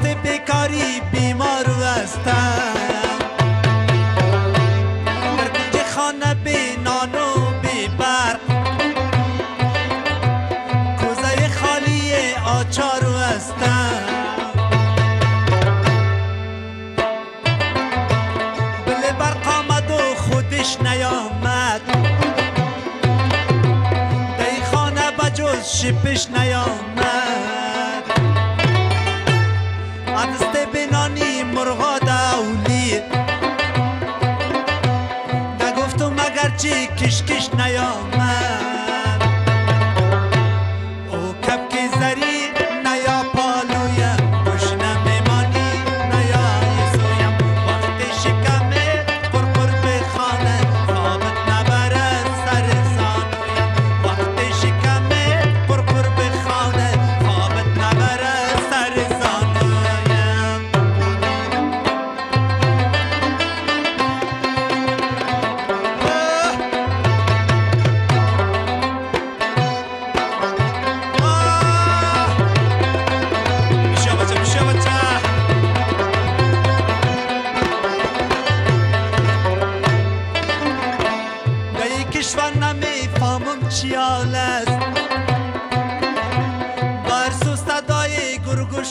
دست بیکاری بیمار هستم. در دیگه خانه بی نان و بی برق کوزه خالی آچار هستم. بله برق آمد و خودش نیامد. دی خانه بجز شپش نیامد. چی کشکش نیامد.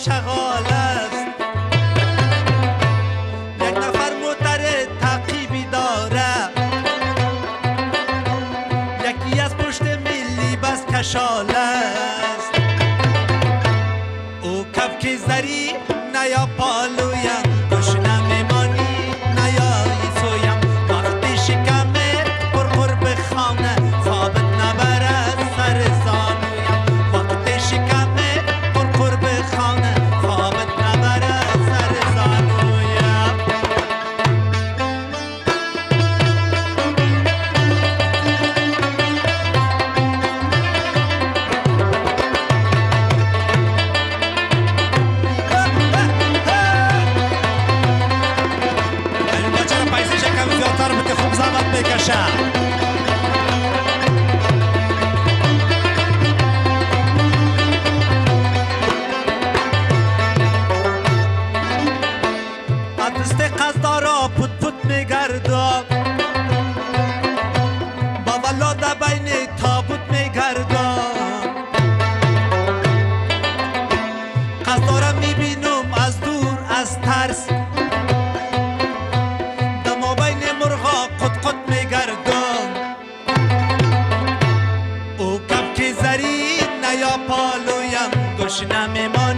شغال است. یک نفر موتر تعقیبی داره یکی از پشت ملی بس کشال است. او کفک زری نیا پالویم دست قصدارا پت پت میگردم با ولاد بین تابوت میگردم قصدارا می‌بینم از دور از ترس دما بین مرغا قد قد میگردم او کم که زری نیا پالویم گوش نمیمان